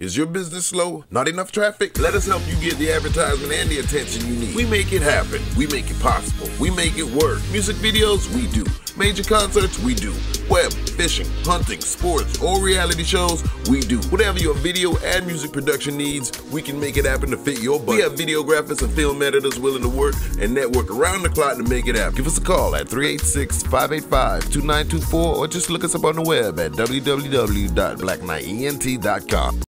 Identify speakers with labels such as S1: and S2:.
S1: Is your business slow? Not enough traffic? Let us help you get the advertisement and the attention you need. We make it happen. We make it possible. We make it work. Music videos? We do. Major concerts? We do. Web, fishing, hunting, sports, or reality shows? We do. Whatever your video and music production needs, we can make it happen to fit your budget. We have videographers and film editors willing to work and network around the clock to make it happen. Give us a call at 386 585 2924 or just look us up on the web at www.blackknightent.com.